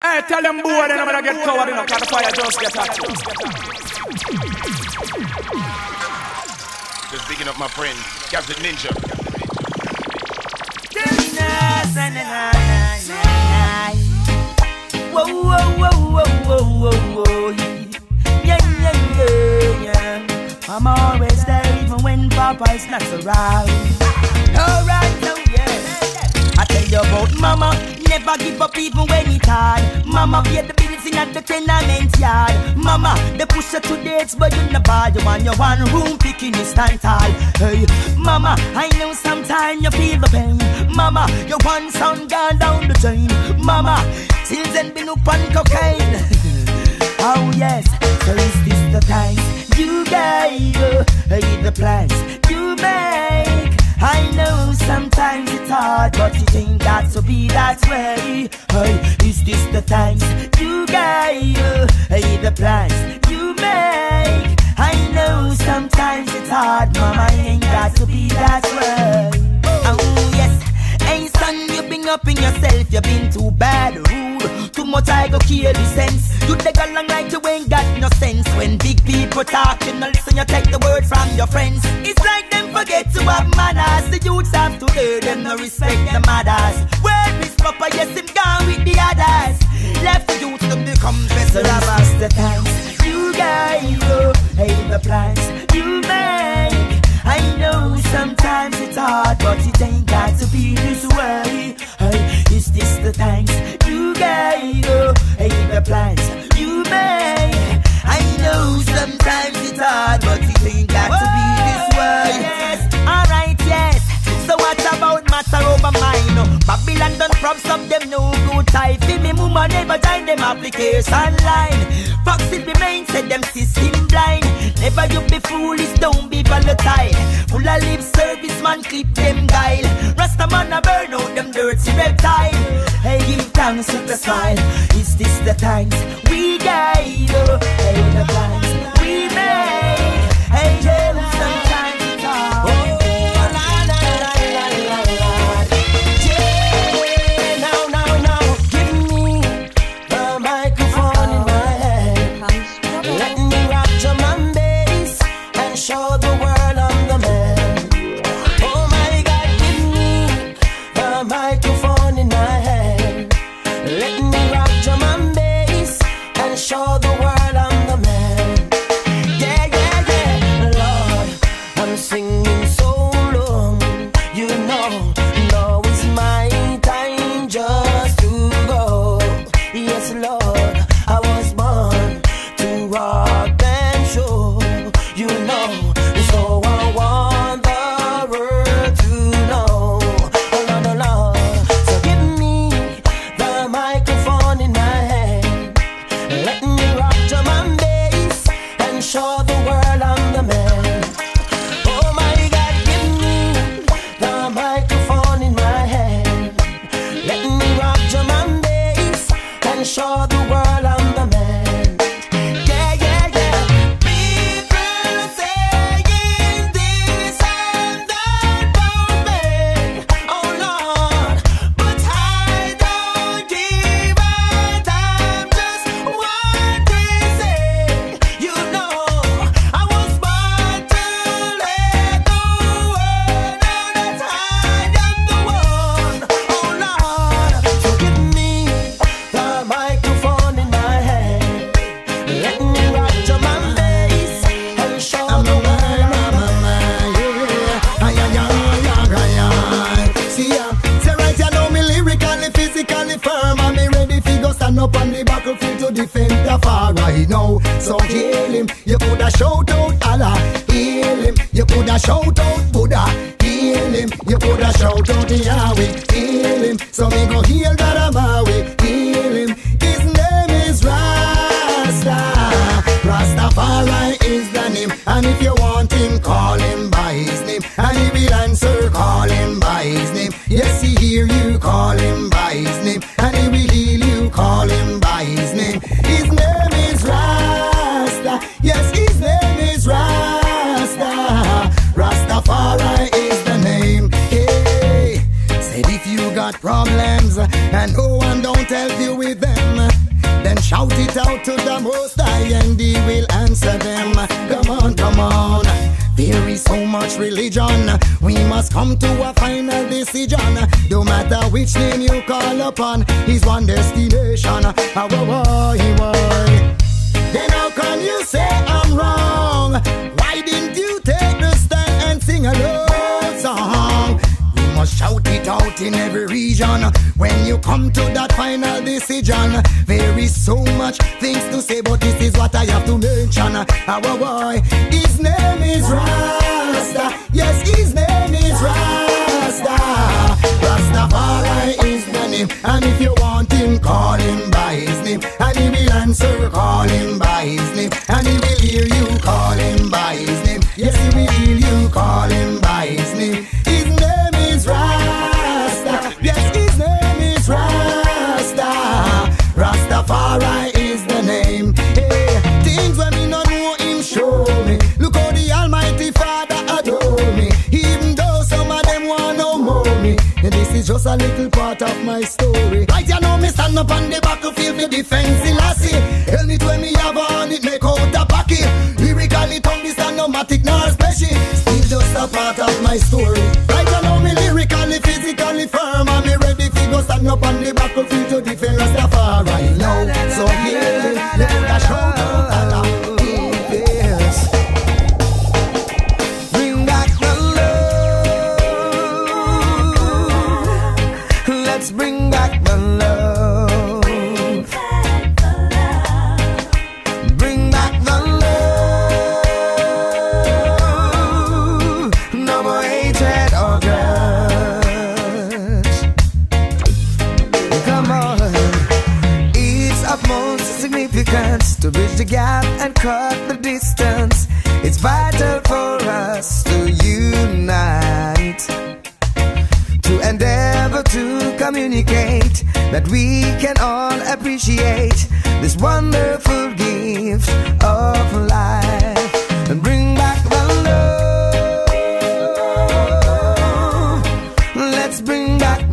Hey, tell them boy, then I'm gonna get covered, you know, cause the fire just get hot. Just picking up my friend, Captain Ninja. Whoa, whoa, whoa, whoa, whoa, whoa, whoa. Yeah, yeah, yeah, yeah. I'm always there even when Papa is not around. Alright, now, yeah. I tell you about Mama, never give up even when it's hard. Mama, pay the bills in at the tenement yard. Mama, they push you to dates, but you never buy you want your one room picking is stand tall. Hey, Mama, I know sometimes you feel the pain. Mama, your one son gone down the drain. Mama, children been up on cocaine. oh yes, so is this the time you guide? Uh, hey, the plans you make. Know sometimes it's hard, but you ain't got to be that way. Hey, is this the times you guide? Hey, the plans you make. I know sometimes it's hard, mama, ain't got to be that way. Oh yes, hey son, you been up in yourself, You've been too bad, rude. Too much I go kill the sense. You take along like you ain't got no sense. When big people talk, you no listen, you take the word from your friends. It's like forget to have manners. The youths have today, them no respect the mothers. Where is Papa? Yes, him gone with the others. Left the youth to become vessel lovers. The times you guide, oh, hey, the plans you make. I know sometimes it's hard, but it ain't got to be this way. Hey, is this the times you guide? Oh, hey, the plans you make. I know sometimes it's hard, but it ain't got to be Babylon done props up them no good type. Feel me mama never join them application line. Fox it remain said them system blind. Never you be foolish, don't be volatile. Full of lip service man clip them guile. Rasta man a burn out them dirty reptile. Hey, give thanks with the smile. Is this the times we guide? got problems and no one don't help you with them. Then shout it out to the Most High and He will answer them. Come on, come on. There is so much religion. We must come to a final decision. No matter which name you call upon, He's one destination. Oh, oh, oh. Then how can you say I'm wrong? Why didn't you take the stand and sing along? It in every region when you come to that final decision. There is so much things to say, but this is what I have to mention. Our boy, his name is Rasta. Yes, his name is Rasta. Rastafari is the name, and if you want him, call him by his name, and he will answer. Call him by his name, and he will hear you. Call him by his name. Yes, he will hear you. Call him by Rastafari is the name. Hey, things when me no know him show me. Look how the Almighty Father adore me. Even though some of them want no more me. And this is just a little part of my story. Right you know me stand up on the battlefield for defense Lassie. Helmet when me have on it make out a pocket. Lyrically tongue this and no matic nor special. Still just a part of my story. Right you know me lyrically, physically firm. And me ready to go stand up on the battlefield the gap and cut the distance. It's vital for us to unite, to endeavor to communicate that we can all appreciate this wonderful gift of life and bring back the love. Let's bring back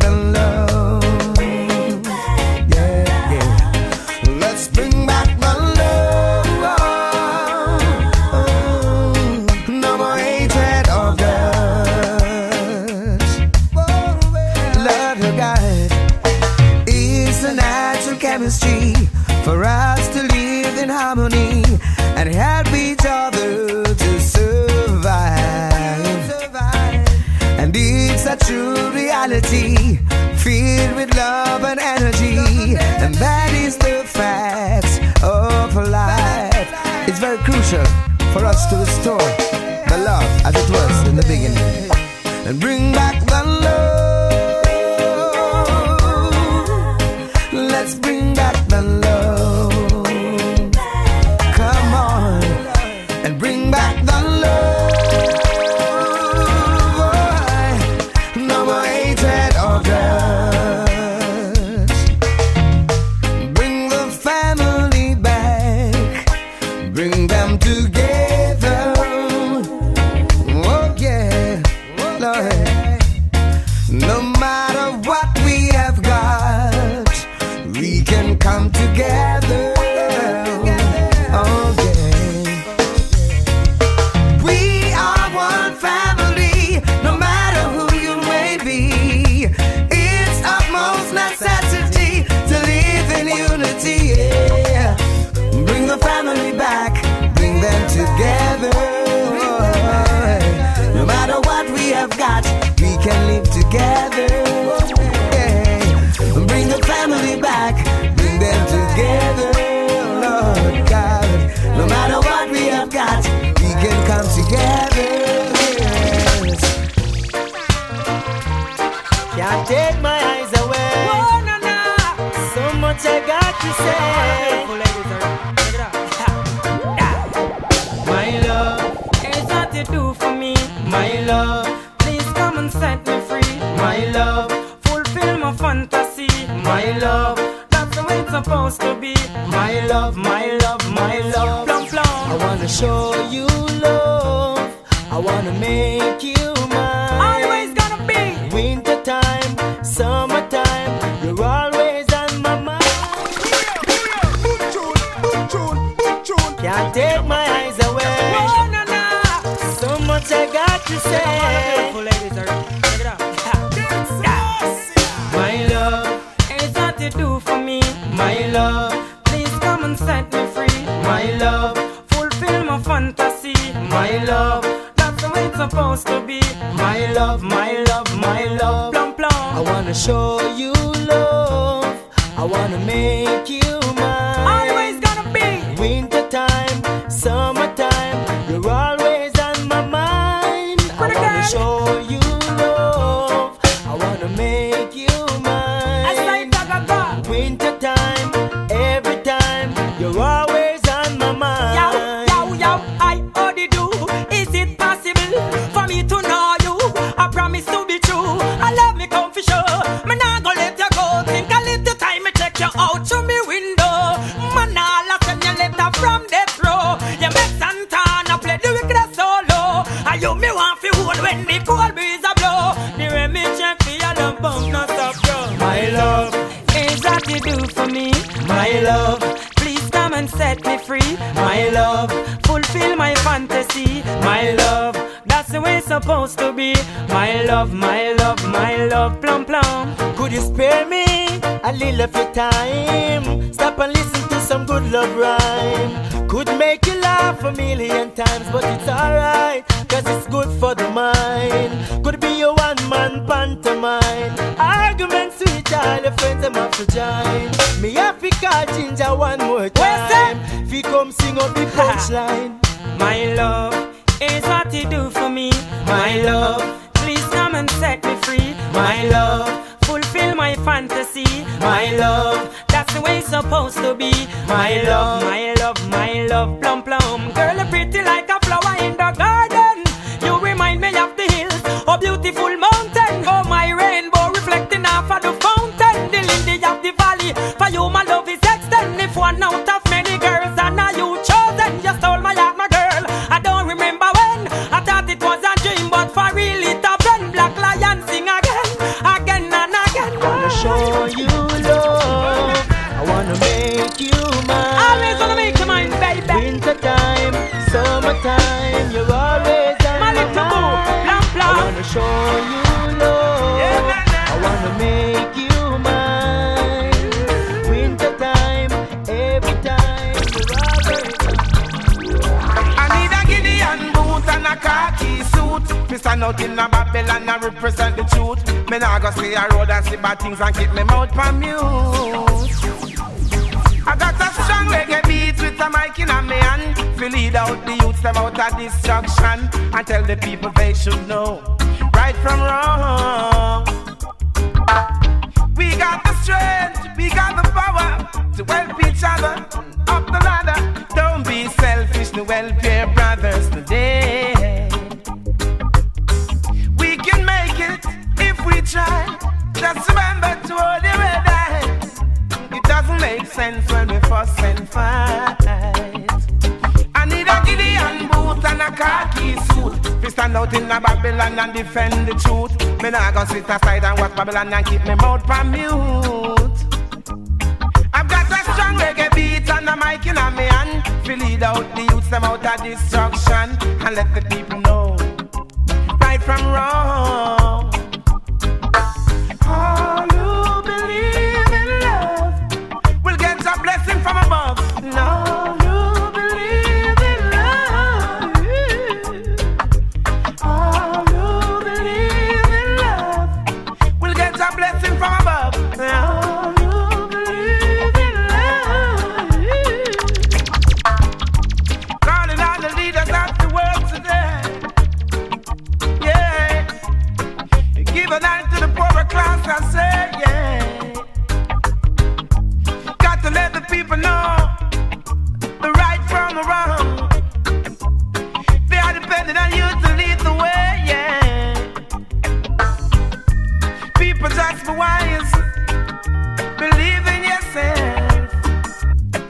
that is the facts of life. It's very crucial for us to restore the love as it was in the beginning and bring back the love. I wanna make you mine. Always gonna be winter time, summertime. You're always on my mind. Can't take my eyes away. So much I got to say. rhyme. Could make you laugh a million times, but it's alright, cause it's good for the mind. Could be a one man pantomime. Arguments with all your friends, I'm off to join. Me Africa, Ginger one more time. We come sing up the punchline. go see a road and see bad things and keep me mouth from mute. I got a strong reggae beat with a mic in a me hand to lead out the youths them out of destruction and tell the people they should know right from wrong. in a Babylon and defend the truth. Me nah gonna sit aside and watch Babylon and keep me mouth from mute. I've got a strong reggae beat and a mic in a me hand. To lead out the youths them out of destruction and let the people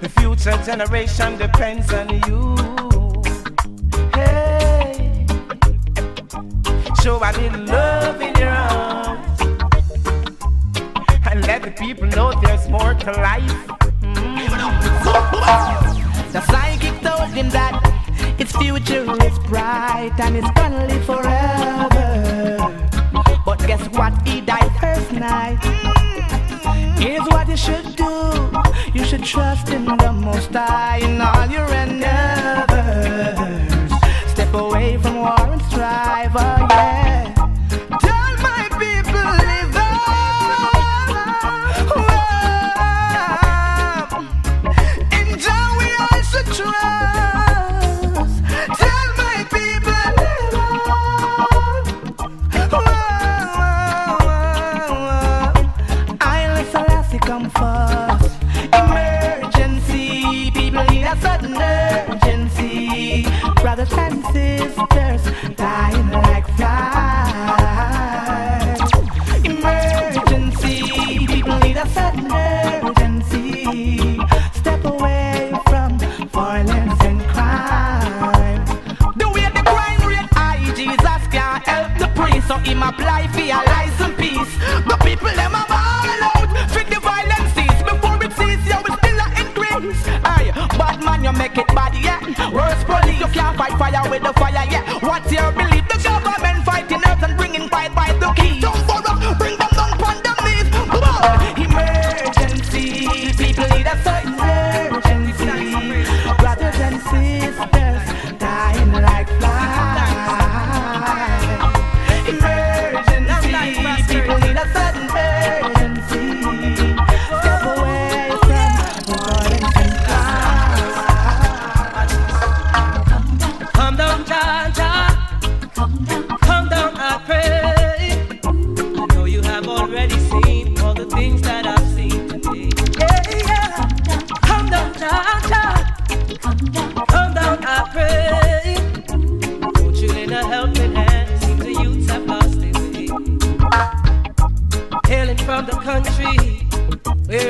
The future generation depends on you. Hey, show a little love in your arms and let the people know there's more to life. Mm. The psychic told him that its future is bright and it's gonna live forever. But guess what? He died first night. Mm. Here's what he should trust in the Most High in all your enemies.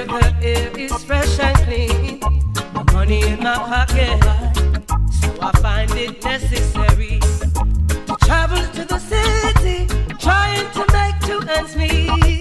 the air is fresh and clean. Money in my pocket, so I find it necessary to travel to the city, trying to make two ends meet.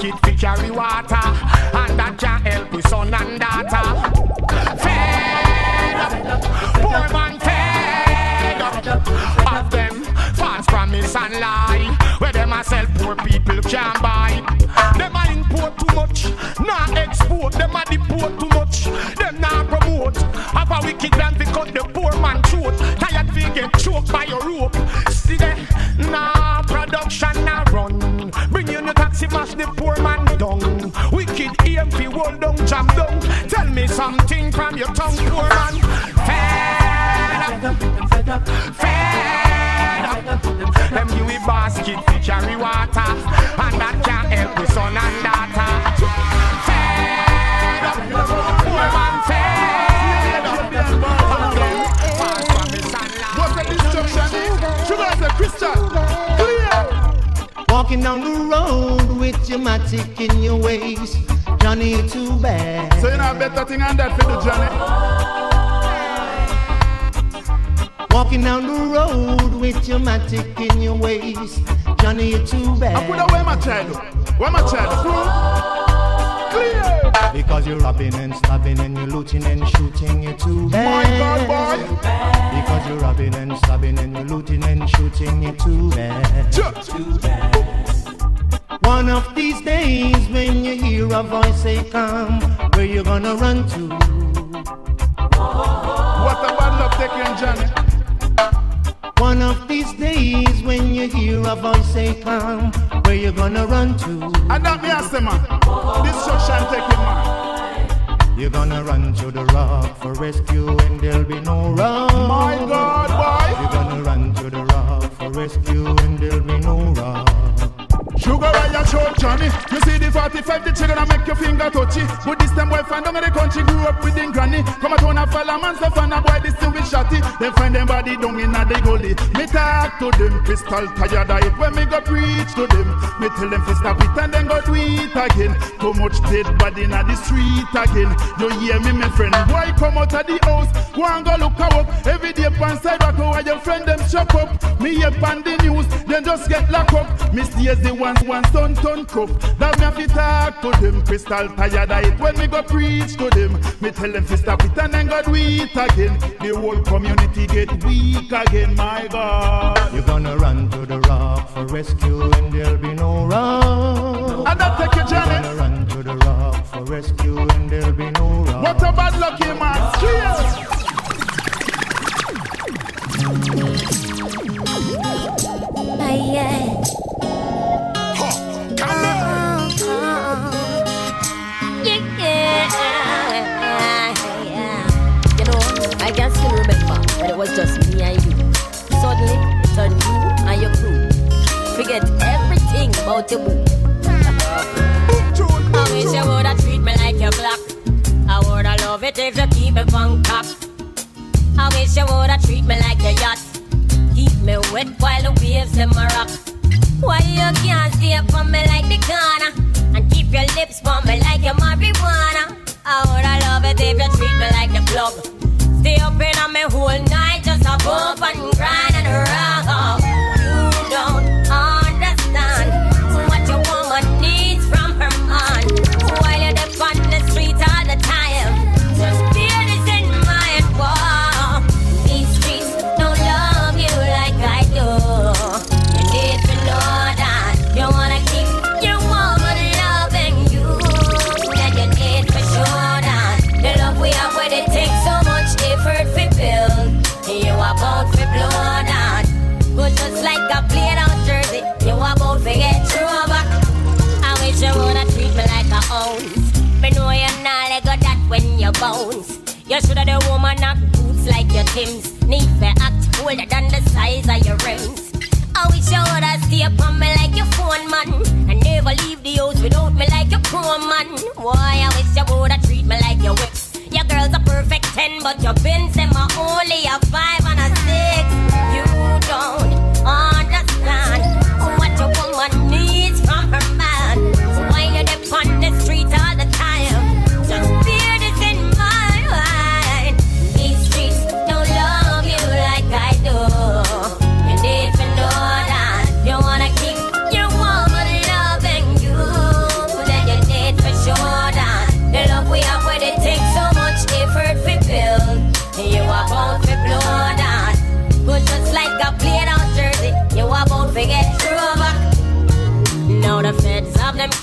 kid something from your tongue, poor man. Fed up, fed up, fed up. Them you a basket to carry water, and that can't help the son and daughter. Fed up, poor man, fed up. And them pass from the sunlight. What's the destruction? Sugar a Christian. Clear. Walking down the road with your matic in your waist. Johnny, you too bad. So you know a better thing than that for the Johnny. Walking down the road with your matic in your waist. Johnny, you too bad. I put away my child. Where my child? Clear. Because you're robbing and stabbing and you're looting and shooting, you're too My bad. God, boy. Because you're robbing and stabbing and you're looting and shooting, you're too bad. Ch- One of these days when you hear a voice say come, where you gonna run to? What a bad taking Johnny. One of these days when you hear a voice say come, where you gonna run to? And that me ask them, man. Destruction taking man. You're gonna run to the rock for rescue and there'll be no rock. You see the 45, the children make your finger touchy. But this time boy find down in the country, grew up with them granny. Come a town a fella man, so find a boy this still with shotty. They find them body down in the gully. Me talk to them, crystal tired of it. When me go preach to them, me tell them to stop it and then go it again. Too much dead body in the street again. You hear me, my friend? Boy come out of the house, go and go look up. Every day pan side back where your friend them shop up. Me hear pan the news, then just get locked up. Me stays the ones one son turn cup. That me have to talk to them. Crystal tired of it when me go preach to them. Me tell them to stop it and then go do it again. The whole community get weak again, my God. You're gonna run to the rock for rescue and there'll be no rock. And that take you, You're gonna run to the rock for rescue and there'll be no rock. What a bad lucky man. Cheers. Still remember when it was just me and you. Suddenly, it turned you and your crew. Forget everything about your boo. I wish you woulda treat me like your clock. I woulda love it if you keep me on top. I wish you woulda treat me like a yacht. Keep me wet while the waves in my rock. Why you can't stay for me like the corner and keep your lips for me like your marijuana? I woulda love it if you treat me like the club. Stay up in on me whole night just a bump and grind and rock. Bounce. You shoulda the woman knock boots like your Tims. Need to act older than the size of your rims. I wish you woulda stay upon me like your phone man. And never leave the house without me like your chrome man. Why I wish you woulda treat me like your whips. Your girl's a perfect 10, but your pins them are only a 5 and a 6.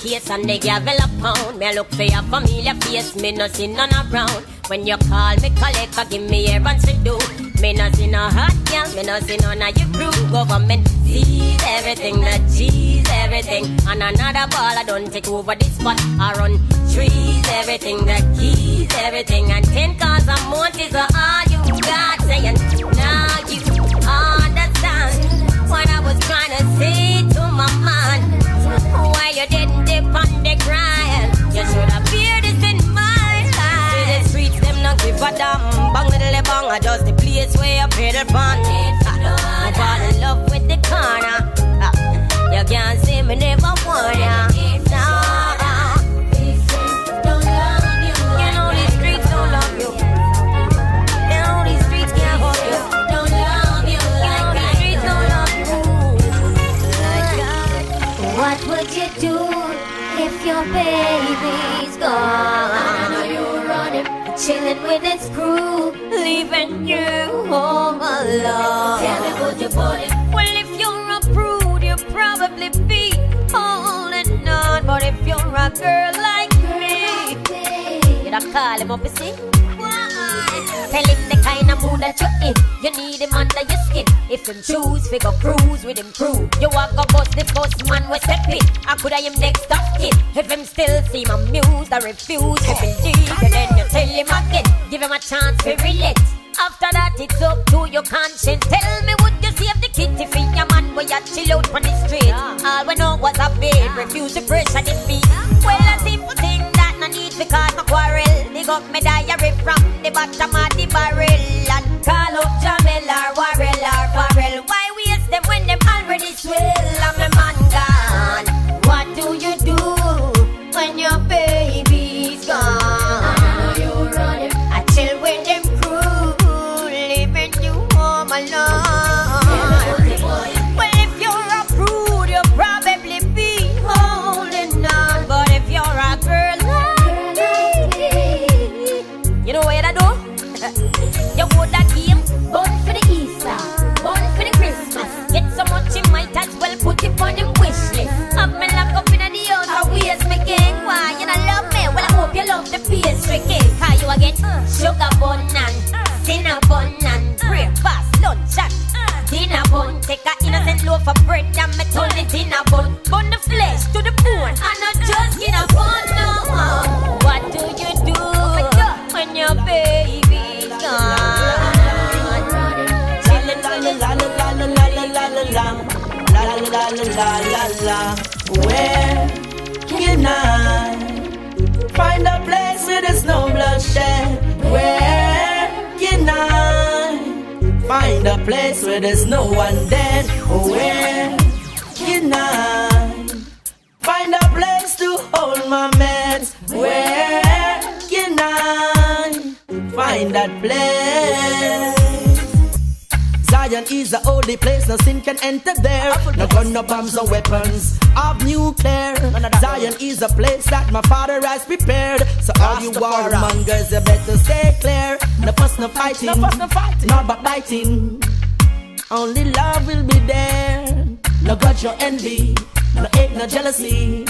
Case and they gavel a pound. Me look for your familiar face, me no see none around. When you call me collect, give me errands to do. Me no see no hot girl, me no see none of your crew. Government sees everything, that cheese everything. And another ball I don't take over this spot. I run trees, everything, that keys everything. And ten cars a month is all you got. Saying now you understand what I was trying to say you didn't dip on the grind? You should have feared this in my life. To the streets, them not give a damn. Bang little bang, I just the place where you the fun. I fall in love with the corner. Ah, You can't see me never want ya. Do if your baby's gone? I know you're running, chilling with his crew, leaving you home alone. Tell me, would you put it? Well, if you're a prude, you'll probably be holding on. But if you're a girl like me, you don't call him up, you see? Tell him the kind of mood that you're in. You need him under your skin. If him choose, figure cruise with him crew. You walk go bust the first man we step in. I could I him next of kin. If him still seem amused or refuse to believe, and then you tell him again. Give him a chance to relate. After that, it's up to your conscience. Tell me, would you save the kitty for your man where you chill out on the street? All we know was a bed, refuse to pressure the feet. Well, a simple thing that no need to cause no quarrel. Dig up me diary from the bottom of the barrel and call up Jamel or Warrell or Farrell. Why waste them when them already swell? Place where there's no one dead? Oh, where can I find a place to hold my meds? Where can I find that place? Zion is the only place no sin can enter there. No gun, no bombs, no weapons of nuclear. Zion is a place that my father has prepared. So all you warmongers, you better stay clear. No fuss, no fighting, no fuss, no fighting, no backbiting. Only love will be there. No grudge, no envy, no hate, no jealousy.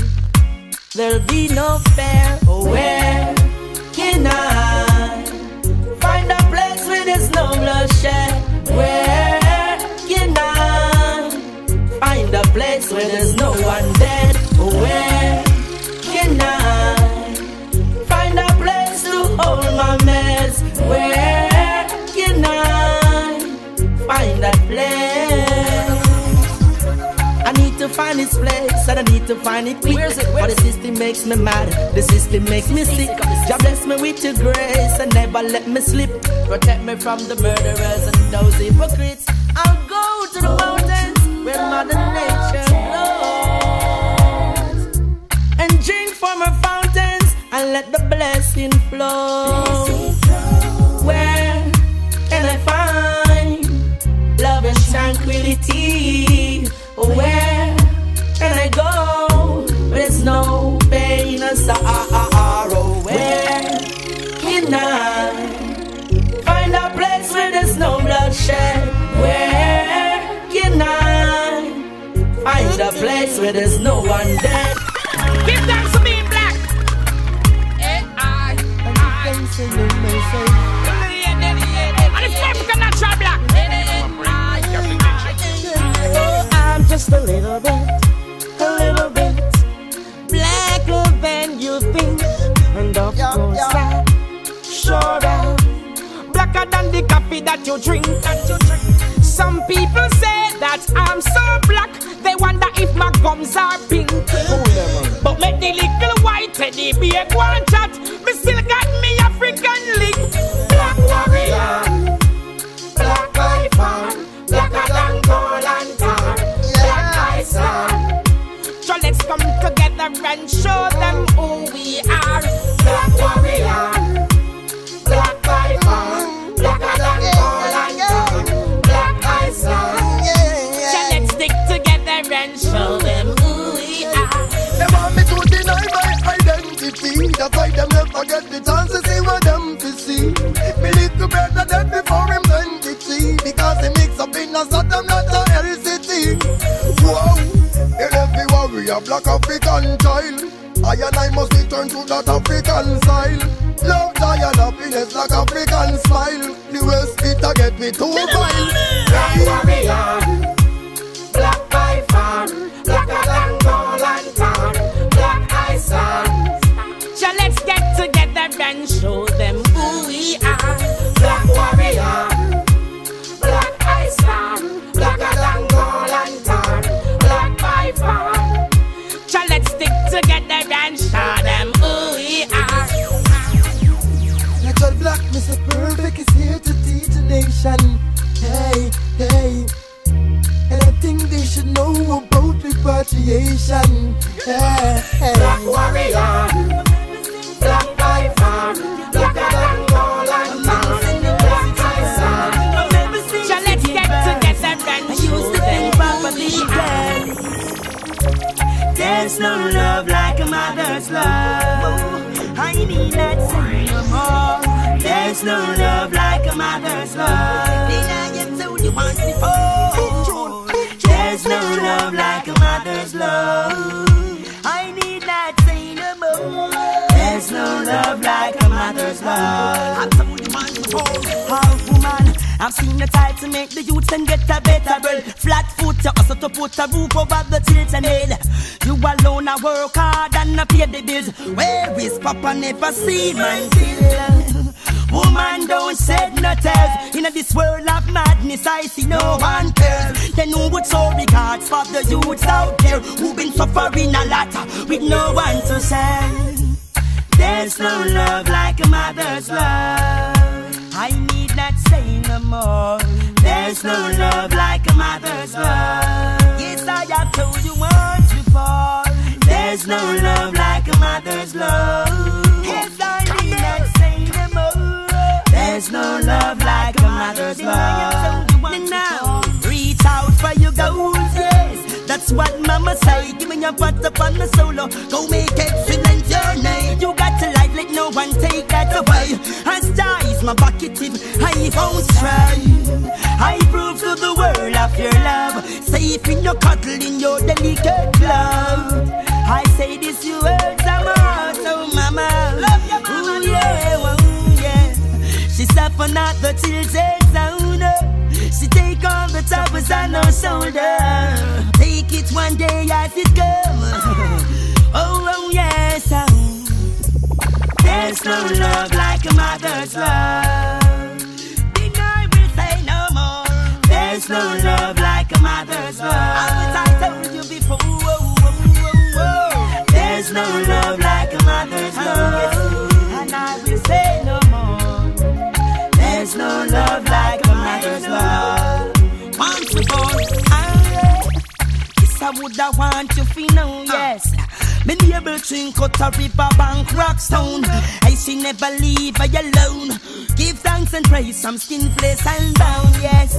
There'll be no fear. Oh, where can I find a place where there's no bloodshed? This place and I need to find it quick. Where's it? But the system makes me mad, the system makes me sick. God bless me with your grace and never let me slip. Protect me from the murderers and those hypocrites. I'll go to the mountains where Mother Nature flows and drink from her fountains and let the blessing flow. place where there's no one dead. Give thanks to me in black. I'm just a little bit, a little bit blacker than you think, and of yep, course yep. I'm sure I'm blacker than the coffee that you drink. That you drink. Some people say that I'm so black they wonder if my gums are pink. But make the little white teddy bear go and chat, me still got me African link. Black warrior, black blacker than and black. So let's come together and show them who we are. Black warrior, That's why them never get the chance to see what them to see. Me little brother dead before him 23 because he mix up in a sort not a LCT. You left me warrior, black African child. I and I must return to that African style. Love, joy and happiness like African smile. The West a get me too vile. Black warrior, Hey, hey. Black warrior, mother's love. I told you once before. Woman. I've seen the type to make the youths and get a better world. Flat foot, you also to put a roof over the children head. You alone, I work hard and I pay the bills. Where is Papa? Never see man till. Woman don't shed no tears In this world of madness I see no one cares Then who would show regards for the youths out there Who been suffering a lot with no one to share There's no love like a mother's love. I need not say no more. There's no love like a mother's love. Yes, I have told you once before. There's no love like a mother's love. Yes, I need not say no more. There's no love like a mother's love. Now, reach out for your goals, yes That's what mama say. Give me your butt up on the solo. Go make it excellent your name You got to life, let no one take that away. And star is my bucket tip I won't try. I prove to the world of your love. Safe in your cuddle, in your delicate love. I say this you words I'm out, oh mama. Love your mama, Ooh, yeah, oh yeah. She suffer not the children's sound She take all the troubles on her shoulder. Take it one day as it come Oh, oh yes, oh. There's no love like a mother's love. Deny will say no more. There's no love like a mother's love. I told you before. Oh, oh, oh. There's no love like a mother's love. And I will say no more. There's no love like a mother's love Once before I, This I woulda want you to know, yes. Me neighbor drink out a river bank rock stone I she never leave I alone. Give thanks and praise some skin place and down Yes,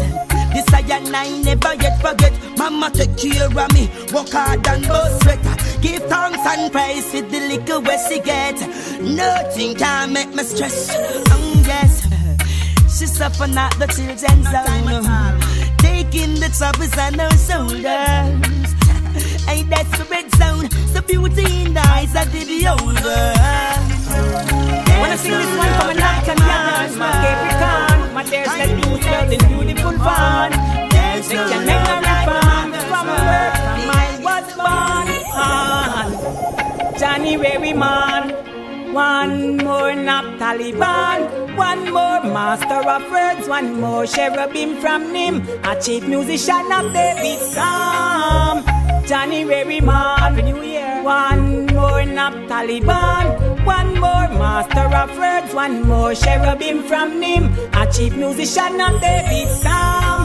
this I and I never yet forget. Mama take care of me Work hard and bust sweat. Give thanks and praise with the liquor where she get. Nothing can make me stress. Oh yes she suffer not the children's own. Taking the troubles on her shoulders. Ain't that the red zone, the beauty in the eyes of the beholder. Wanna sing this one from a night and young my Capricorn. My dares let me smell this beautiful fun. There's no can make a refund from where mine was born. January man. One more nap Taliban, one more master of words, one more cherubim from Nim, a chief musician of David Psalm. January Happy New Year. One more nap Taliban, one more master of words, one more cherubim from Nim, a chief musician of David Psalm.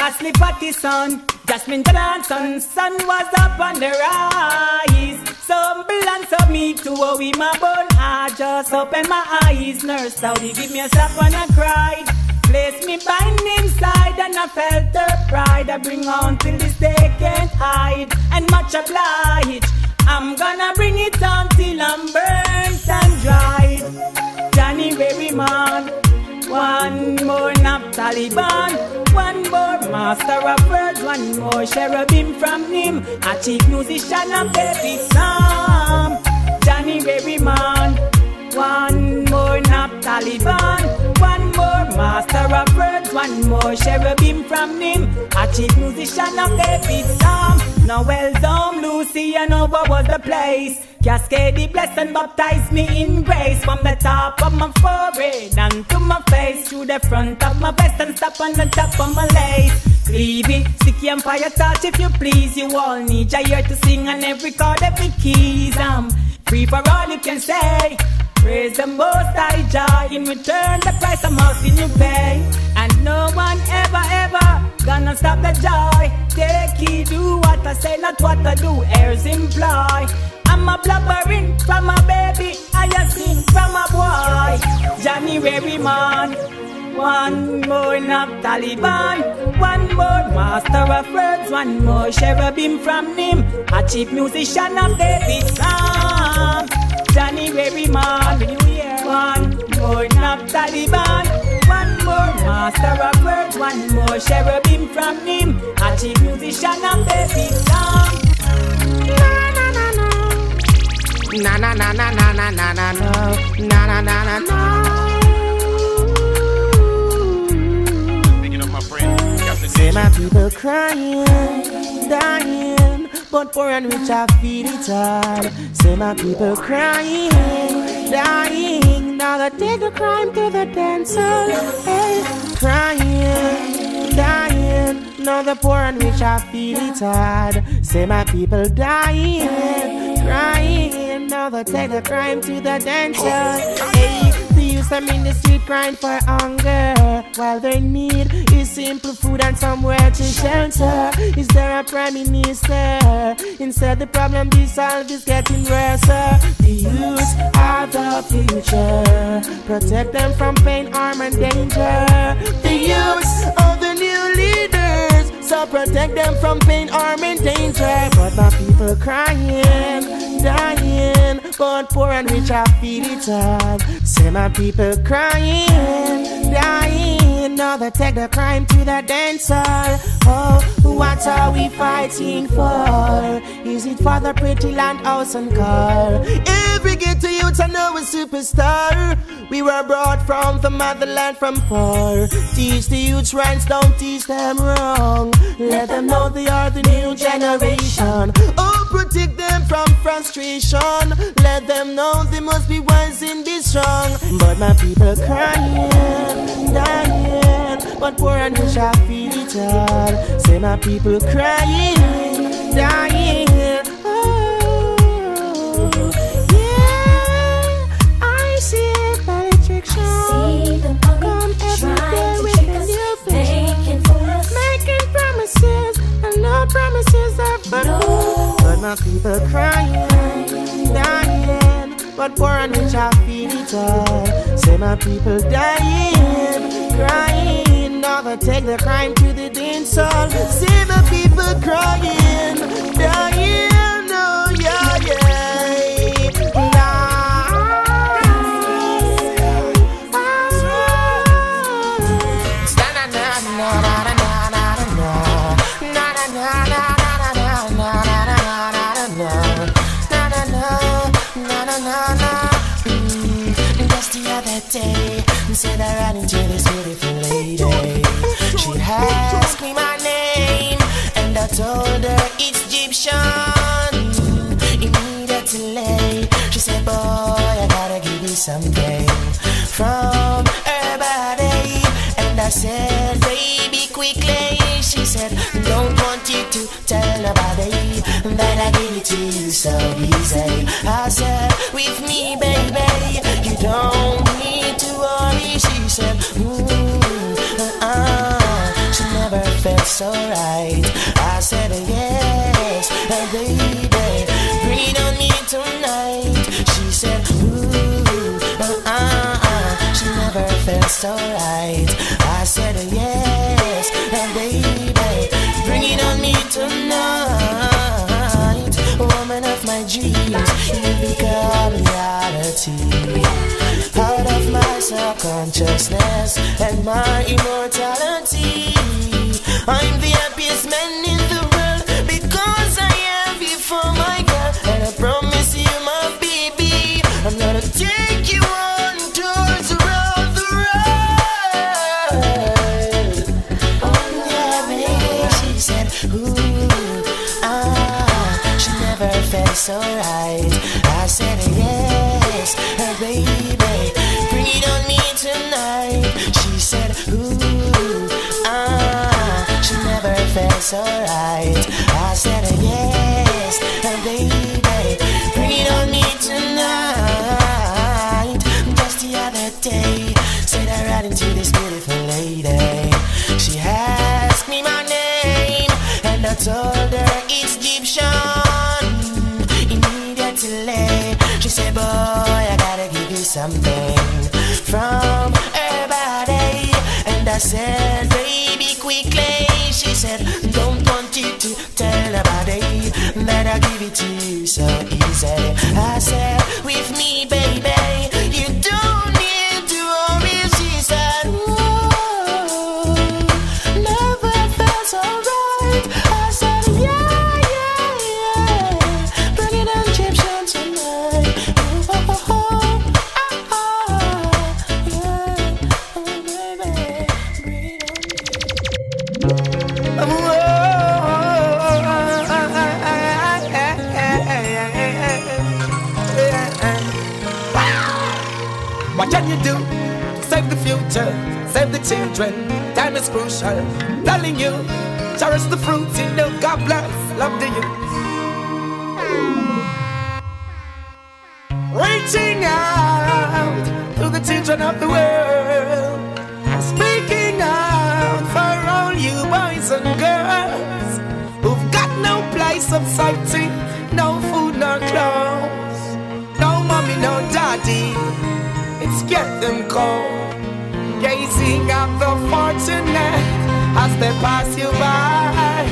I sleep at the sun, Jasmine Johnson, sun was up on the rise. Some humble and me to a my bone. I just opened my eyes, nurse out, he give me a slap and I cried. Place me bind inside and I felt her pride. I bring on till this day can't hide and much obliged. I'm gonna bring it on till I'm burnt and dried. January man. One more nap Taliban, one more master of words, one more cherubim from him, a chief musician of David Psalm. January man, one more nap Taliban, master of words, one more cherubim from him, a chief musician of David Psalm. Noel Dome, Lucy, and over was the place. Cascade bless and baptize me in grace from the top of my forehead down to my face, through the front of my vest and stop on the top of my lace. Leave it, sticky and fire touch if you please. You all need your ear to sing on every chord, every keys. I'm um, free for all you can say. Praise the most I joy. In return, the price I'm asking you pay. And no one ever, ever gonna stop the joy. Take heed, do what I say, not what I do. Heirs imply. I'm a blubbering from a baby. I a sing from a boy. January man. One more not Taliban, one more master of words, one more cherubim from him, a chief musician of David Psalm. January man, New Year one more nap Taliban, one more master of words, one more cherubim from him, a chief musician of David Psalm. Na na na na na na na na na na na na na na. Picking up my friend. Say my people crying, dying, but poor and rich I feed it hard. Say my people crying, dying, now they take the crime to the dancer. Hey, crying, dying, now the poor and rich I feed it hard. Say my people dying, crying, now they take the crime to the dancer. Hey, I'm in the street crying for hunger, while their need is simple food and somewhere to shelter. Is there a prime minister? Instead, the problem be solved is getting worse. The youth are the future. Protect them from pain, harm, and danger. The youth are the new leaders. So protect them from pain, harm, and danger. But my people crying, dying, but poor and rich I feel it hard. Say my people crying, dying, now they take the crime to the dancer. Oh, what are we fighting for? Is it for the pretty land, house, and car? Every ghetto youth I know a superstar. We were brought from the motherland from far. Teach the youths rights, don't teach them wrong. Let them know they are the new generation. Oh, protect them from frustration. Let them know they must be wise and be strong. But my people crying, dying, but poor and rich I feel it hard. Say my people crying, dying. My people crying, dying, but poor and rich I feel it all. Say my people dying, crying, they take the crime to the dance hall. See my people crying, dying, oh yeah yeah. Said, baby, quickly. She said, don't want you to tell nobody that I give it to you so easy. I said, with me, baby, you don't need to worry. She said, ooh, uh, she never felt so right. I said, yes, baby, it on me tonight. Felt so right. I said, yes, uh, baby, bring it on me tonight. Woman of my dreams, you become reality. Out of my subconsciousness and my immortality. I'm the happiest man in the world so right. I said, yes, uh, baby, bring it on me tonight. She said, ooh, ah, she never felt so right. I said, yes, uh, baby, bring it on me tonight. Just the other day, said I ran into this beautiful lady. She asked me my name, and I told something from her body. And I said, Baby, quickly. She said, Don't want you to tell nobody that I give it to you so easy. I said, With me, baby, is crucial. Telling you, cherish the fruits you know. God bless, love to you. Reaching out to the children of the world, speaking out for all you boys and girls who've got no place of safety, no food, no clothes, no mommy, no daddy. It's get them cold, gazing at the fortunate as they pass you by.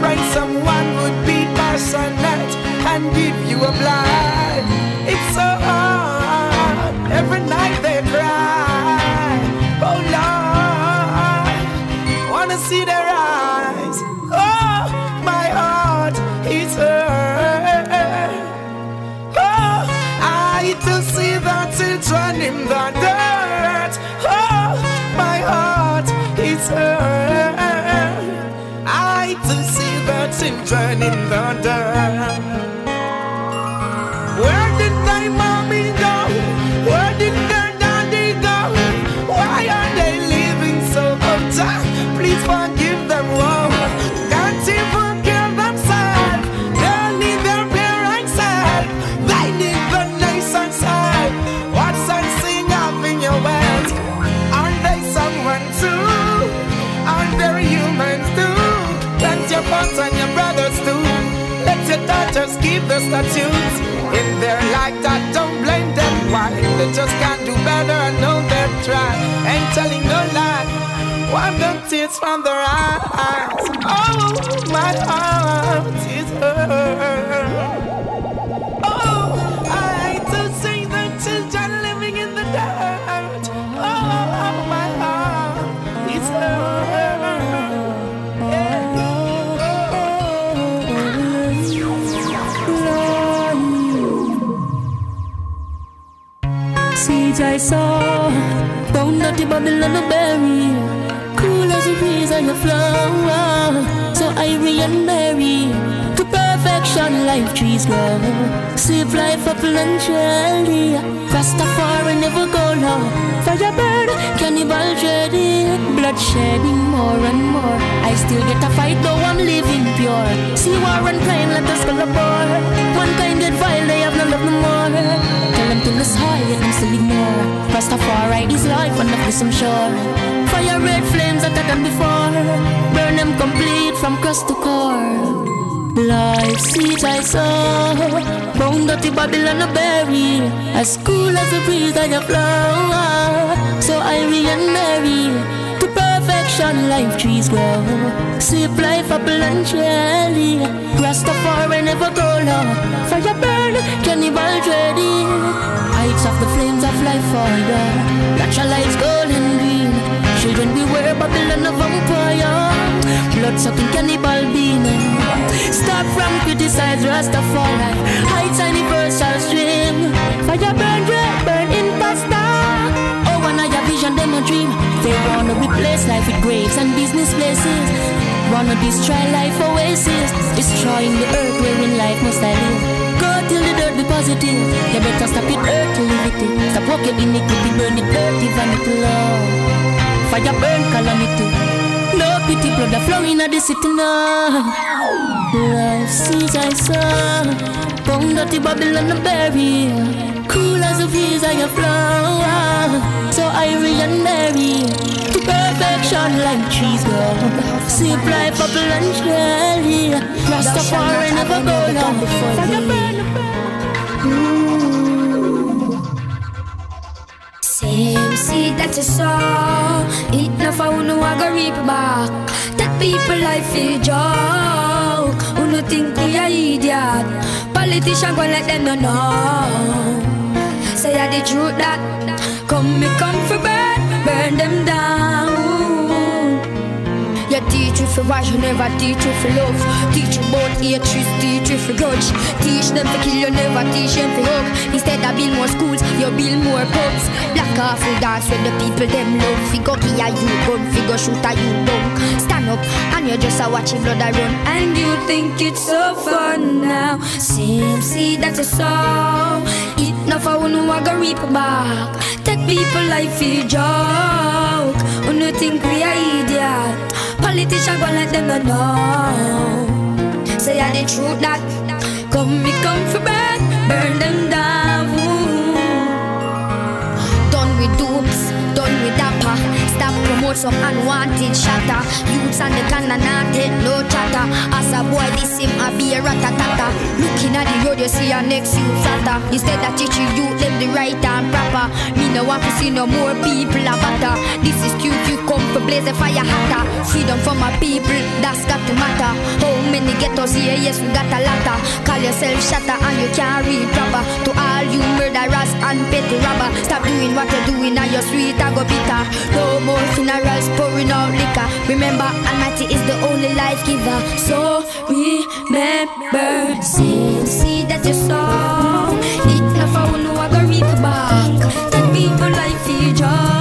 Pray someone would be passionate and give you a blind. It's so hard, every night they cry. Oh Lord, wanna see their eyes. Oh, my heart is hurt. Oh, I to see the children in the the in the dirt. Daughters keep the statutes. If they're like that, don't blame them. Why? They just can't do better. I know they're trying. Ain't telling no lie. Wipe the tears from their eyes. Oh, my heart is hurt. I saw Bound out the Babylon a berry Cool as a breeze on a flower. So ivory and berry To perfection life trees grow. Save life opulently Rastafari never go low Firebird, cannibal jedi Blood shedding more and more. I still get a fight though I'm living pure. See war and crime let us collabore One kind of no more. Tell them to lose high, yet them still ignore. Rastafari is life, and of this I'm sure. Fire red flames hotter than before. Burn them complete from crust to core. Life seeds I sow Bound dirty Babylon a berry As cool as the breeze I flower So I and perfection life trees grow. Sweet life apple and cherry Rastafari never go low. Fire burn, cannibal dready Heights of the flames of life fire Natural lights gold and green. Children beware Babylon a vampire Blood sucking cannibal being Stop from criticize Rastafari. Heights universal stream. Fire burn, red, Vision, them a dream. They wanna replace life with graves and business places. Wanna destroy life oasis. Destroying the earth wherein life must I live. Go till the dirt be positive. You better stop it earth to live it Stop walking iniquity, burn it dirty, vanity love Fire burn calamity. No pity, blood flowing at the city now Life sees I saw. Bound dirty Babylon a berry Cool Sweet life apple and cherry Rastafari never go down Fire burn Same seed that you sow It no for who no a go reap back That people life feel joke. Who no think we a idiot? Politician go let them no know. Say I the truth that Come me come for burn Burn them down teach you for wash, you never teach you for love. Teach you about hatred, teach you for grudge. Teach them to kill, you never teach them for hug. Instead of build more schools, you build more pubs. Black the dance when the people them love. Figure key a you gun, figure shoot a you dunk Stand up and you just a watching blood a run. And you think it's so fun now. Same seed that you sow It not for who a go reap back Take people life for joke. Who no think we are idiot Politician go let them no know. Say I the truth that Come me come for burn Burn them down Promote some unwanted shatter. Youths and the can not take no chatter. As a boy this him a be a ratatata. Looking at the road you see a next youth flatter. Instead of teaching you them the right and proper. Me no want to see no more people a batter. This is cute you come for blaze the fire hotter. Freedom for my people that's got to matter. How many ghettos here? Yes we got a lotta Call yourself shatter and you can't read proper. To all you murderers and petty robber. Stop doing what you're doing now you're sweet I go bitter. No more funerals pouring out liquor. Remember Almighty is the only life giver. So remember. Same seed that you sow It never will know I go reap back Take people life for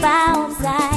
please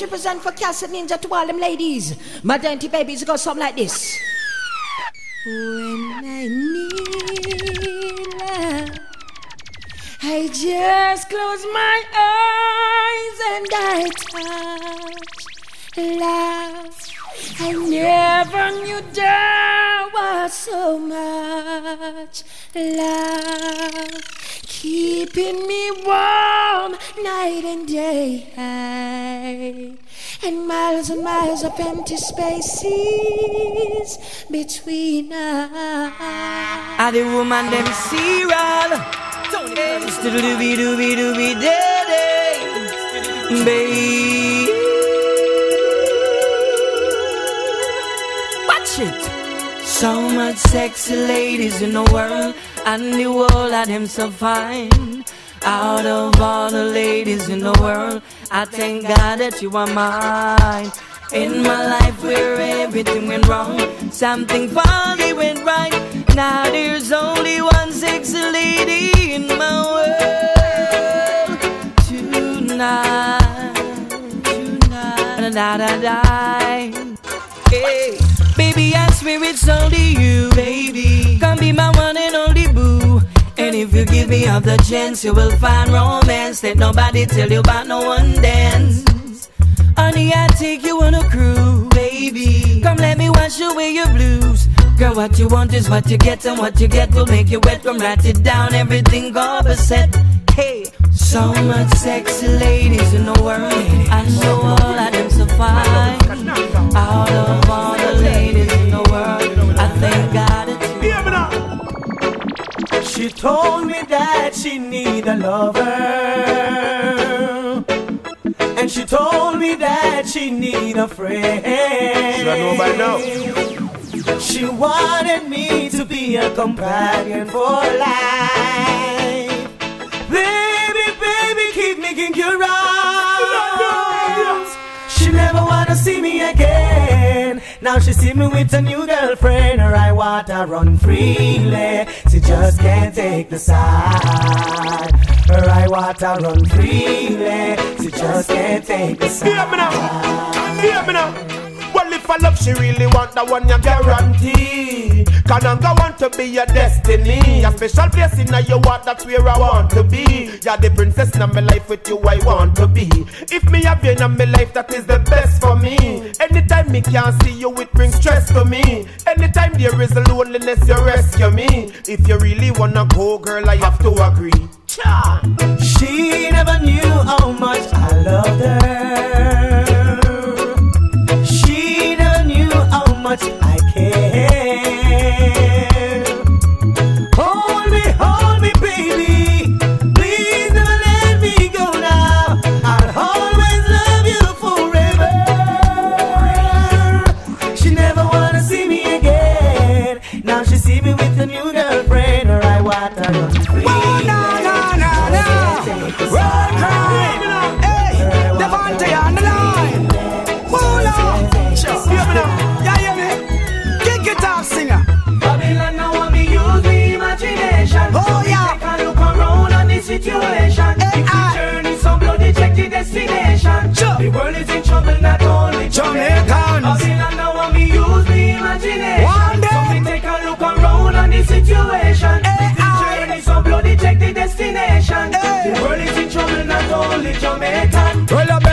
represent for Cassette Ninja to all them ladies. My dainty babies go something like this. When I love, I just close my eyes and I touch love. I never knew there was so much love keeping me warm night and day. And miles and miles of empty spaces between us. Are the woman them see roll? Still dooby dooby dooby daddy, babe. Watch it. So much sexy ladies in the world, and the world of them so fine. Out of all the ladies in the world, I thank God that you are mine. In my life where everything went wrong, something finally went right. Now there's only one sexy lady in my world tonight. Tonight, da da. Baby, I swear it's only you, baby. Come be my one and only boo. And if you give me up the chance, you will find romance that nobody tell you about no one dance. Honey, I take you on a cruise, baby. Come let me wash away your blues. Girl, what you want is what you get, and what you get will make you wet. Come write it down, everything go set. Hey, so much sexy ladies in the world. I know all of Out of all the ladies in the world, I thank God it's She told me that she need a lover. And she told me that she need a friend. Should I know by now? She wanted me to be a companion for life. Baby, Now she see me with a new girlfriend. Her I want to run freely. She just can't take the side. Her I want to run freely. She just can't take the side. Hear me now. Hear me now. I love she really want that one, you guarantee. Cause I'm going want to be your destiny. A special place in your heart, that's where I want to be. You're the princess in my life, with you I want to be. If me have you in my life, that is the best for me. Anytime me can't see you, it brings stress to me. Anytime there is a loneliness, you rescue me. If you really wanna go, girl, I have to agree. Cha. She never knew how much I loved her. Or I want to run free. no, no, no, no. Roll crime. Hey, Devante on the line. Pull up. Sure. Hear me now. Yeah, hear me. Kick it off, singer. Babylon now want me use me imagination. Oh, yeah. Take a look around on the situation. if the journey so bloody, check the destination. The world is in trouble, not only Jamaicans. Babylon now. One day. So we take a look around on the situation. If only Jamaican.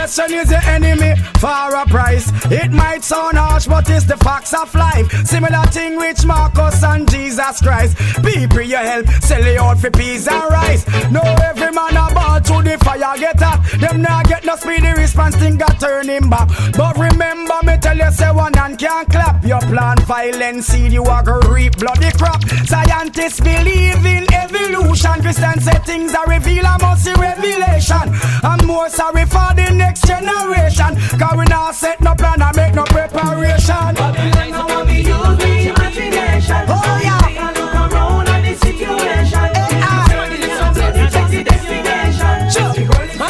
Friend is the enemy for a price. It might sound harsh, but it's the facts of life. Similar thing with Marcus and Jesus Christ. People you help, sell it out for peas and rice. No, every man about to the fire get hot. Them not get no speedy response, thing got turn him back. But remember me tell you, say one hand can't clap. Your plan violence, seed, you are gonna reap bloody crap. Scientists believe in evolution. Christians say things are revealed, I must see revelation. I'm more sorry for the next generation. Cause we not set no plan and make no preparation. Babylon now want me use me imagination. Oh, yeah. Take a look around on the situation. ah. The world is so bloody, check the destination. The world is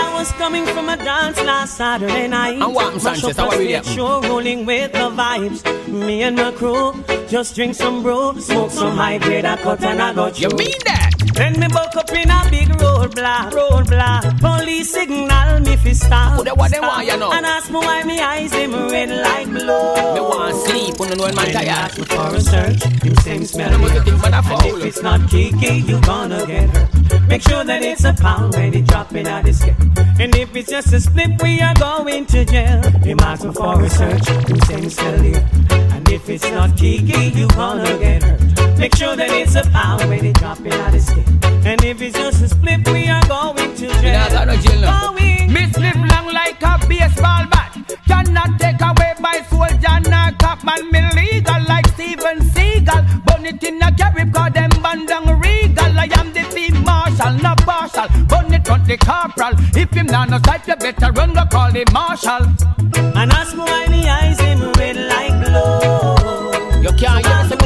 I was coming from a dance last Saturday night. And what happened, Sanchez? How are we stage there? Show rolling with the vibes. Me and my crew just drink some brew, smoke some high grade, I cut and I got You you. mean that? Then me buck up in a big roadblock, roadblock. Police signal me fi stop. They want, they want, you know. And ask me why me eyes them red like blue. Me want sleep, you know when man When they tired. ask me for a search, you same smell. You think And if it's not Kiki, you gonna get hurt. Make sure that it's a pound when it dropping out the scale. And if it's just a split, we are going to jail. You ask me for a search, you same smell. And if it's not Kiki, you gonna get hurt. Make sure that it's a power when it dropping out the scale. And if it's just a split, we are going to jail. Me no jail now. Going Miss live long like a baseball bat. Cannot take away my soldier nor cop man. Me legal like Steven Seagal. Burn it in a carib, call them bandang regal. I am the field marshal, not partial. Burn it on the corporal. If him not no sight, you better run go call the marshal. And ask me why me eyes them red like blue. You can't so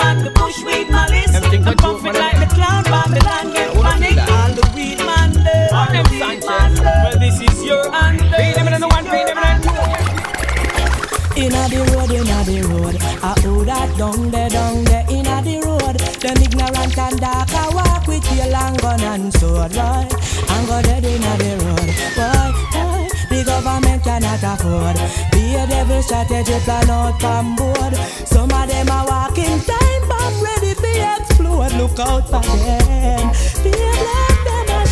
want the bush weed malice. Everything I'm but puffing like the cloud, Babylon get panic. All the weed man there, all the them weed Sanchez. man. Well, this is your anthem. Feed them in the one, feed them in the Inna the road, inna the road. I who that down there, down there inna the road. Them ignorant and dark, I walk with your long gun and sword, boy. And go dead inna the road, boy, boy. The government cannot afford. Devil strategy plan out from board. Some of them are walking time bomb ready to explode. Look out for them. Be black them a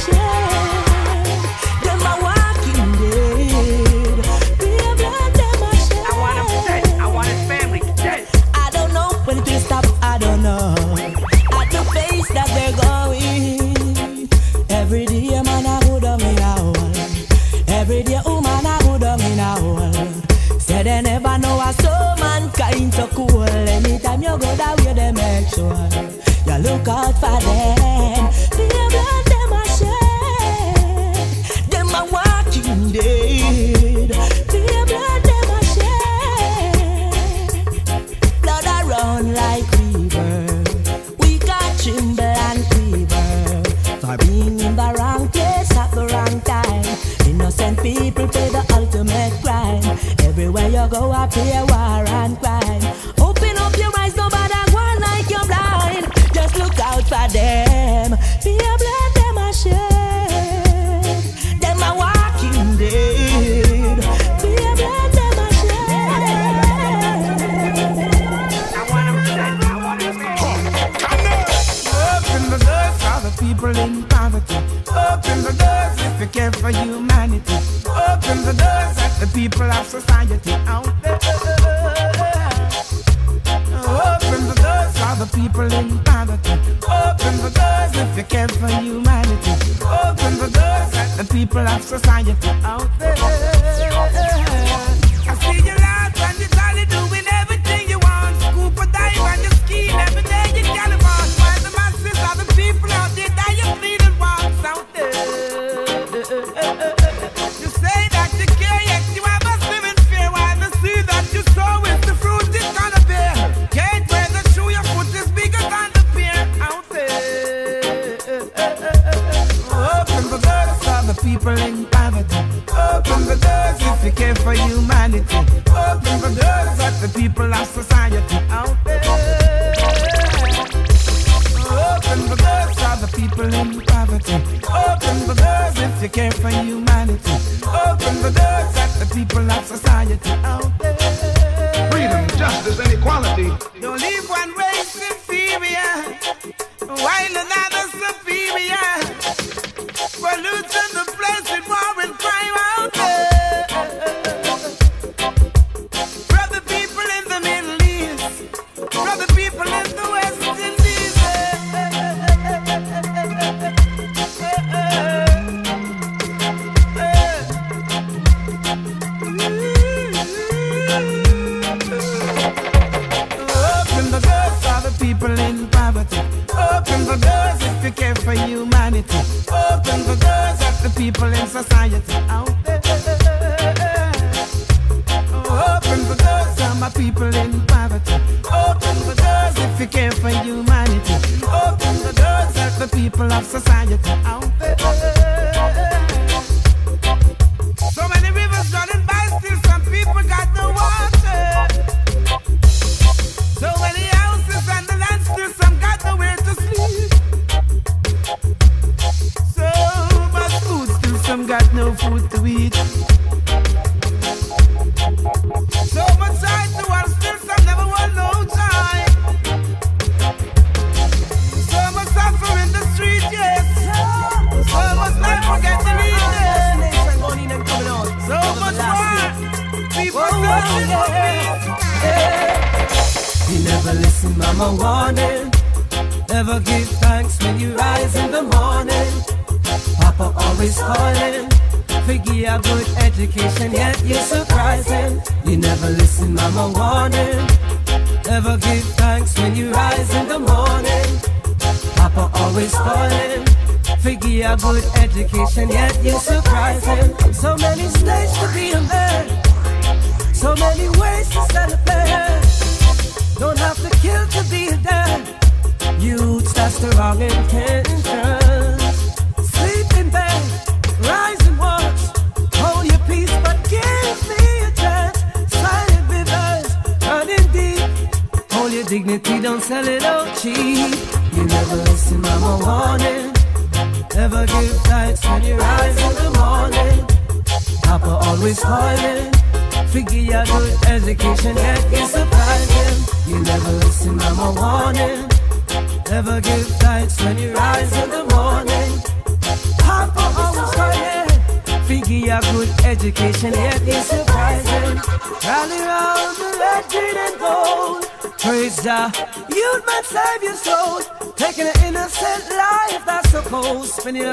so cool. Anytime you go that way, they make sure you look out for them.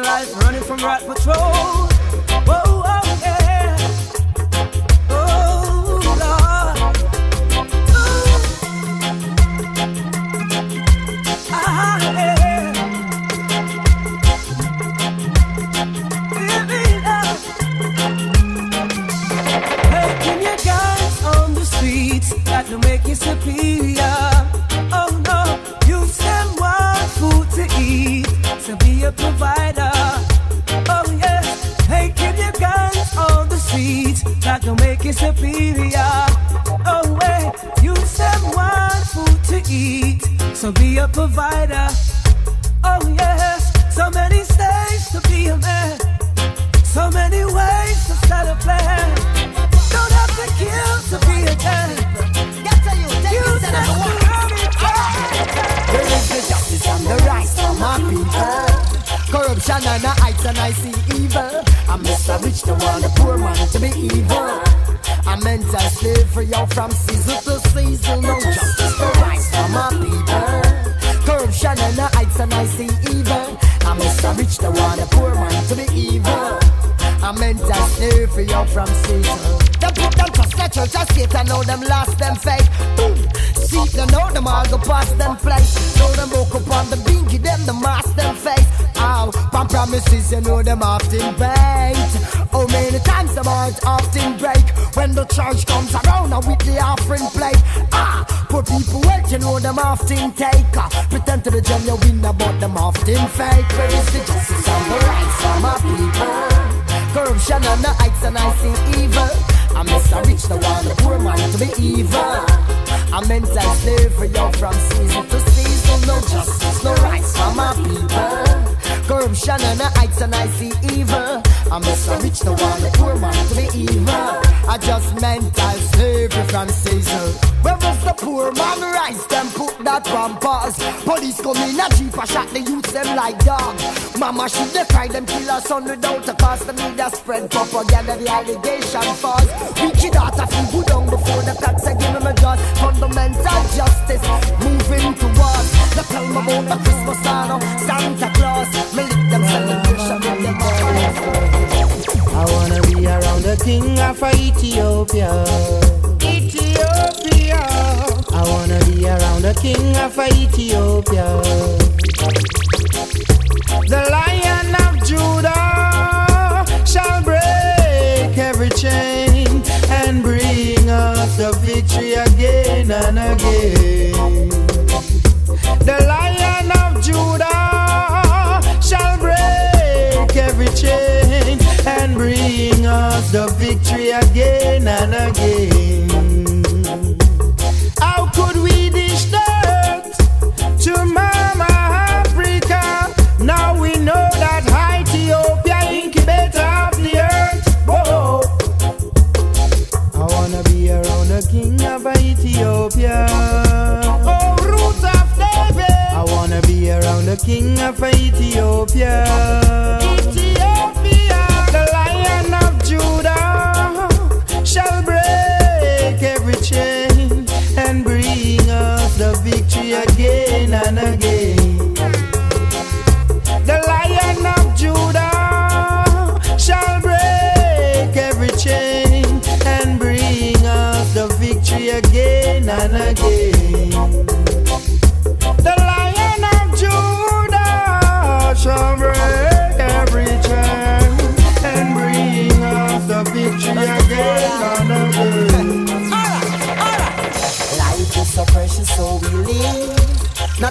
Life running from rat patrol. Mama shoot they cry them kill her son without a cause. The media spread propaganda, the allegation falls. Wicked daughter feel good down before the cops say give him a just fundamental justice. Moving towards the tell me about the Christmas Santa, Santa Claus. Me them celebration I wanna be around the king of. Ethiopia. Around the king of Ethiopia. The lion of Judah shall break every chain and bring us the victory again and again. The lion of Judah shall break every chain and bring us the victory again and again. Of Ethiopia. Ethiopia. The lion of Judah shall break every chain and bring us the victory again and again. The lion of Judah shall break every chain and bring us the victory again and again.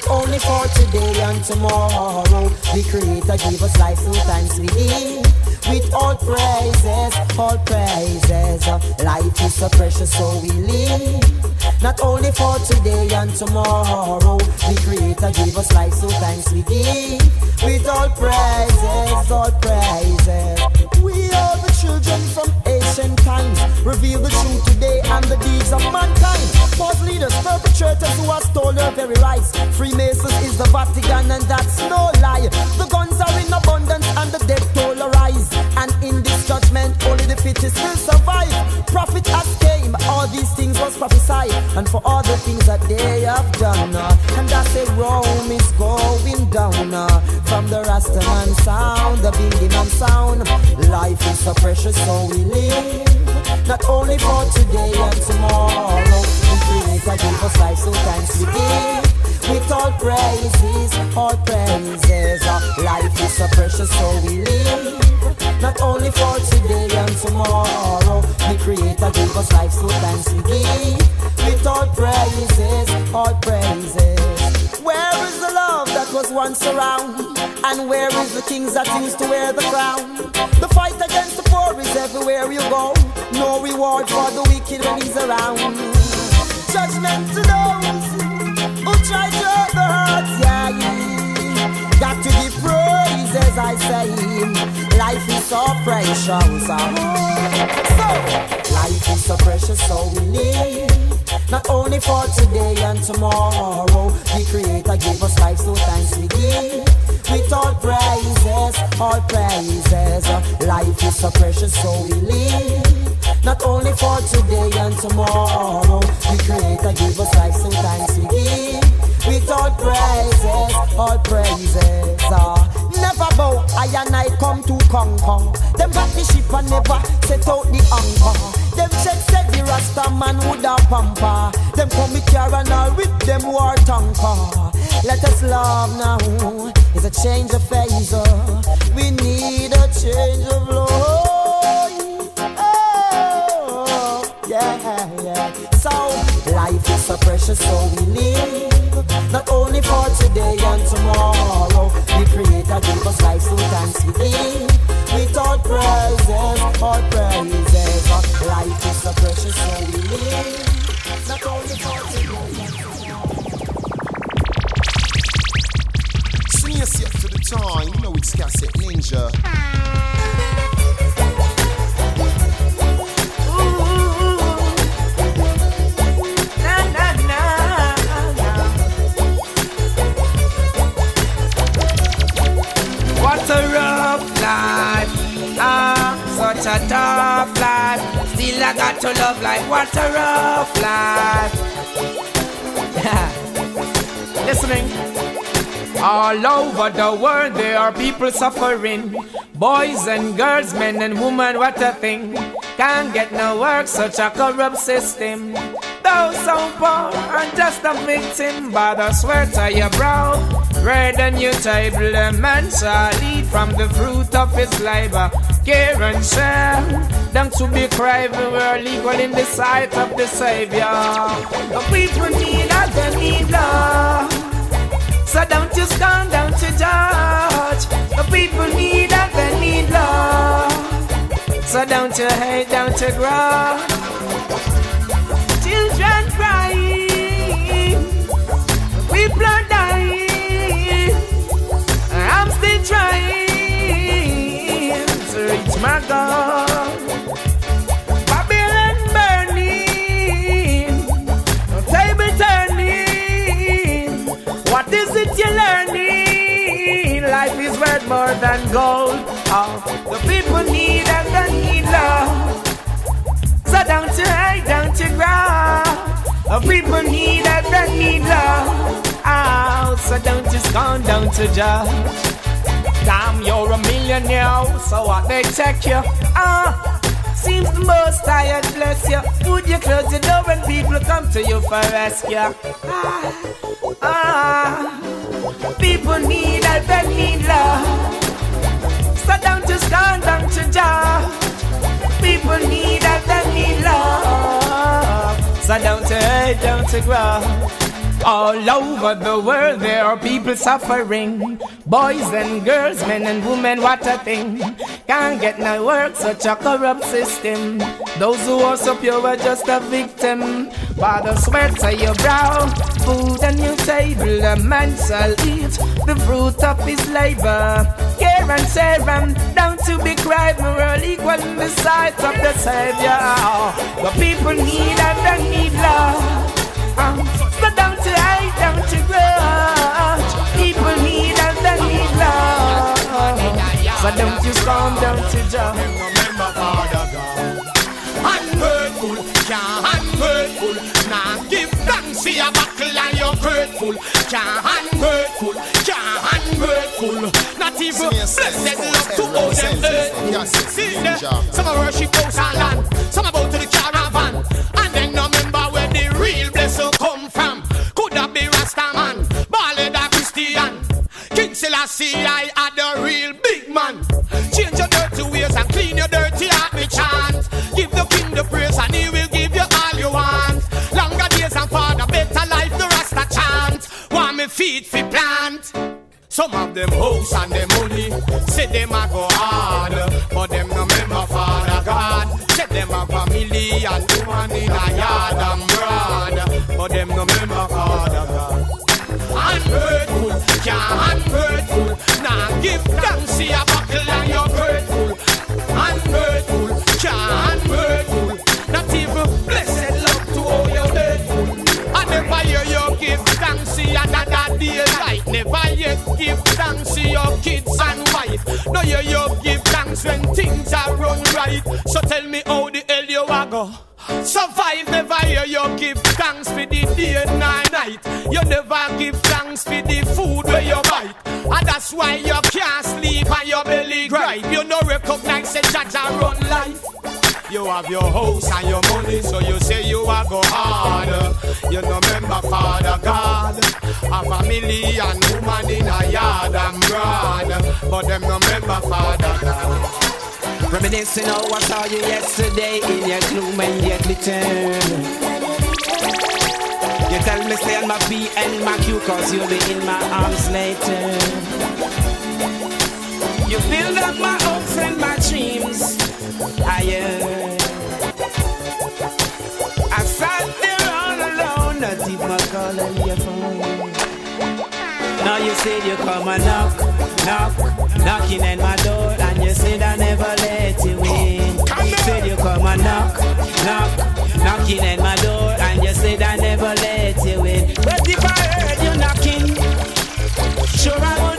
Only for today and tomorrow. The Creator gave us life, so thanks we. With all praises, all praises. Life is so precious, so we live. Not only for today and tomorrow. The Creator gave us life, so thanks we give. With all praises, all praises. Times. Reveal the truth today and the deeds of mankind. False leaders, perpetrators who have stolen our very rights. Freemasons is the Vatican and that's no lie. The guns are in abundance and the dead toll arise. And in this judgment, only the fittest will survive. Prophet has things was prophesied. And for all the things that they have done. uh, and I say Rome is going down. uh, from the Rastaman sound, the Bingham sound. Life is so precious, so we live. Not only for today and tomorrow. The Creator gave us life, so thanks we give. With all praises, all praises. Life is so precious, so we live. Not only for today and tomorrow. The Creator gave us life, so thanks we give. With all praises, all praises. Where is the love that was once around? And where is the kings that used to wear the crown? The fight against the poor is everywhere you go. No reward for the wicked when he's around. Judgment to those try to the yeah. Got to give praises, I say. Life is so precious. Uh-huh. So, life is so precious, so we live. Not only for today and tomorrow. The Creator gave us life, so thanks we give. With all praises, all praises. Life is so precious, so we live. Not only for today and tomorrow. The Creator gave us life, so thanks we give. With all praises, all praises. Uh, never bow, I and I come to conquer. Them back the ship and never set out the anchor. Them check said the Rasta man would a pamper. Them come with car and all with them war tanker. Let us love now. It's a change of phase. uh. We need a change of life. Is so precious, so we live. Not only for today and tomorrow. The Creator gave us life, so thanks we give. With all praises, all praises. Life is so precious, so we live. Not only for today and tomorrow. Sing yourself to the time, you know it's cassette ninja. Tough life. Still I got to love life. What a rough life. Listening. All over the world there are people suffering. Boys and girls, men and women, what a thing. Can't get no work, such a corrupt system. Those so poor are just a victim by the sweat of your brow. Bread on your table, eat from the fruit of his labor. Care and share, them to be craving, we're equal in the sight of the Savior. The people need us, they need love. So don't you stand down to judge. The people need they need love. So don't you hate, don't you grudge. Children crying, people are trying to reach my goal. Babylon burning, table turning. What is it you're learning? Life is worth more than gold. Oh, the people need and they need love. So don't you hate, don't you grow. The people need and they need love. Oh, so don't you scorn, don't you judge. Damn, you're a millionaire, so what they check you? Ah, seems the most tired bless you. Would you close your door when people come to you for rescue? Ah, ah, people need help, they need love. So don't you scorn, don't you judge. People need help, they need love. So don't you hate, don't you grow. All over the world there are people suffering. Boys and girls, men and women, what a thing. Can't get no work, such a corrupt system. Those who are so pure are just a victim. By the sweat of your brow, food on your table, a man shall eat the fruit of his labor. Care and share and down to be cried, all equal in the sight of the Savior. The people need and they need love. So don't you hate, don't you grudge. People need and they need love. So don't you scorn, don't you judge. Remember, Father God. Ungrateful, can't ungrateful. Now give thanks for your buckle and you're grateful. Can't ungrateful, can't ungrateful. Not even blessed love to all them hurtful. Some are worship house and land. King Selassie, I had the real big man. Change your dirty ways and clean your dirty heart with chant. Give the king the praise and he will give you all you want. Longer days and father, better life, the Rasta chant. Want me feet fi plant. Some of them house and them money, say them a go hard, but them no remember Father God. Say them a family and woman in a yard and No, you you give thanks when things are run right. So tell me how the hell you a go. Survive, never hear you give thanks for the day and night. You never give thanks for the food where you bite. And that's why you can't sleep and your belly gripe. You no recognize the judge run. You have your house and your money, so you say you are go hard. You no remember Father God. A family and woman in a yard and broad. But them no remember Father God. Reminiscing how I saw you yesterday in your gloom and your glitter. You tell me stay on my feet and my cue cause you'll be in my arms later. You build up my hopes and my dreams ah, higher. I sat there all alone, not even calling your phone. Now you said you come and knock. knock, knocking at my door, and you said I never let you in. Said you come and knock, knock, knocking at my door, and you said I never let you in. But if I heard you knocking, sure I woulda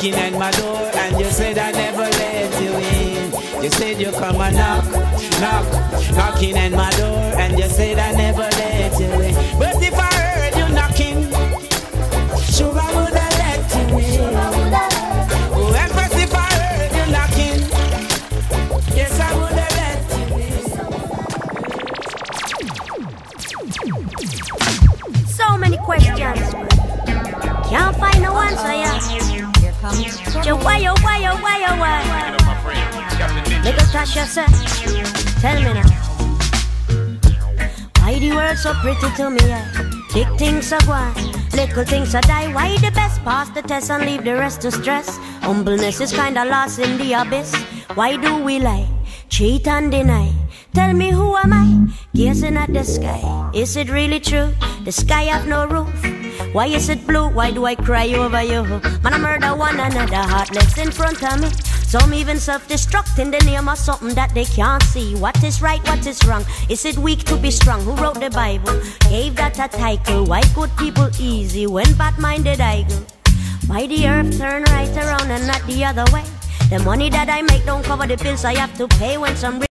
knocking at my door, and you said I never let you in. You said you come and knock, knock, knocking at my door, and you said I never let you in. But if Yo, why, yo, why, yo, why, yo, why? Little Tasha said, tell me now. Why the world so pretty to me, yeah? Big things are gone, little things are die. Why the best pass the test and leave the rest to stress? Humbleness is kinda lost in the abyss. Why do we lie, cheat and deny? Tell me who am I? Gazing at the sky. Is it really true? The sky have no roof. Why is it blue? Why do I cry over you? Man, I murder one another heartless in front of me. Some even self-destruct in the name of something that they can't see. What is right? What is wrong? Is it weak to be strong? Who wrote the Bible? Gave that a title. Why good people easy when bad-minded I go? Why the earth turn right around and not the other way? The money that I make don't cover the bills I have to pay when some